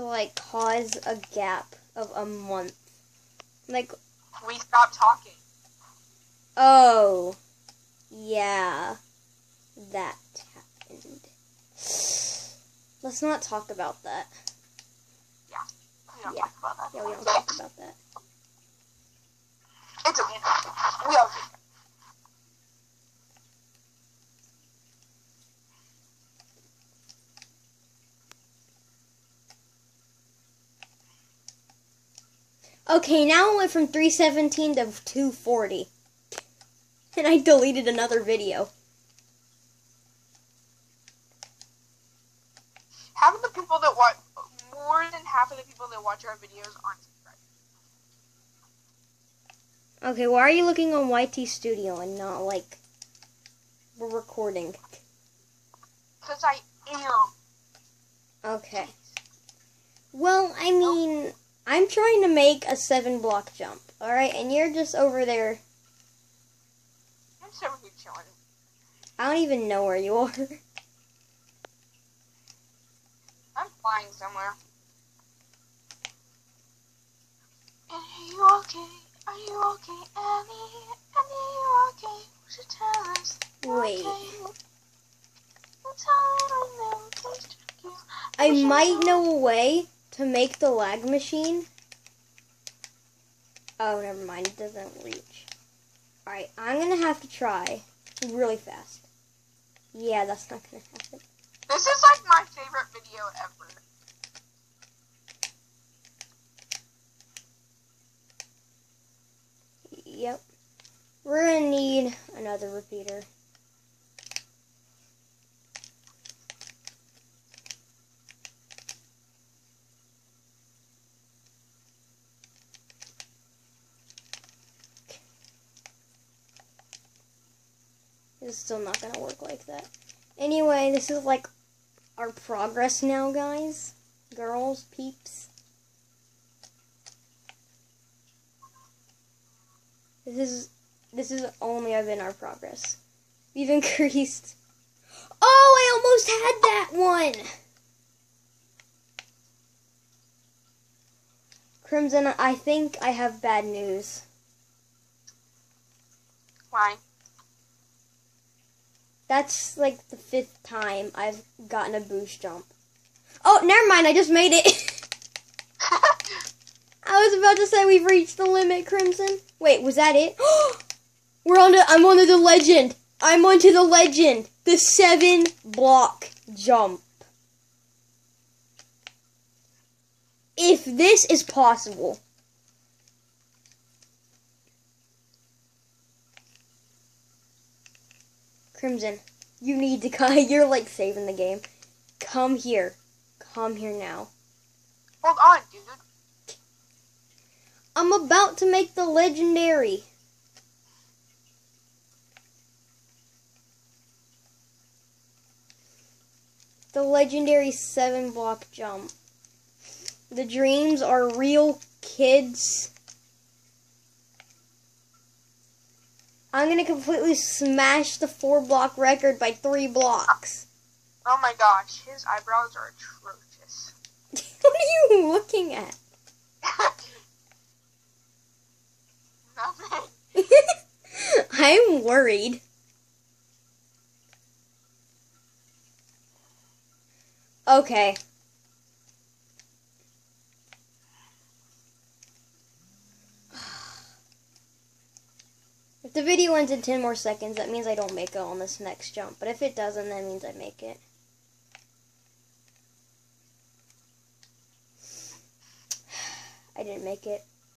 to like cause a gap of a month. Like, We stopped talking. oh, yeah, that happened. Let's not talk about that. We don't Yeah. talk about that. Yeah, we don't talk about that. It's okay. We all Okay, now it went from 317 to 240. And I deleted another video. Half of the people that watch, more than half of the people that watch our videos aren't subscribed. Okay, why are you looking on YT Studio and not like we're recording? Because I am. Okay. Well, I mean, I'm trying to make a seven block jump, alright? And you're just over there. I'm so here chilling. I don't even know where you are. I'm flying somewhere. Are you okay? Are you okay, Annie? Annie, you okay? Would you tell us? Wait. okay? Tell them please check you. I might know a way to make the lag machine. Oh, never mind. It doesn't reach. Alright, I'm gonna have to try really fast. Yeah, that's not gonna happen. This is like my favorite video ever. Yep. We're gonna need another repeater. Is still not gonna work like that. Anyway, this is like our progress now, guys. Girls, peeps. This is this is only been our progress. We've increased. Oh, I almost had that one. Crimson, I think I have bad news. Why? That's like the fifth time I've gotten a boost jump. Oh, never mind. I just made it. I was about to say we've reached the limit, Crimson. Wait, was that it? We're on to, I'm onto the legend. I'm onto the legend. The seven block jump. If this is possible. Crimson, you need to come. You're like saving the game. Come here. Come here now. Hold on, dude. I'm about to make the legendary. The legendary seven block jump. The dreams are real, kids. I'm gonna completely smash the four block record by three blocks. Oh my gosh, his eyebrows are atrocious. what are you looking at? Nothing. I'm worried. Okay. If the video ends in 10 more seconds, that means I don't make it on this next jump. But if it doesn't, that means I make it. I didn't make it.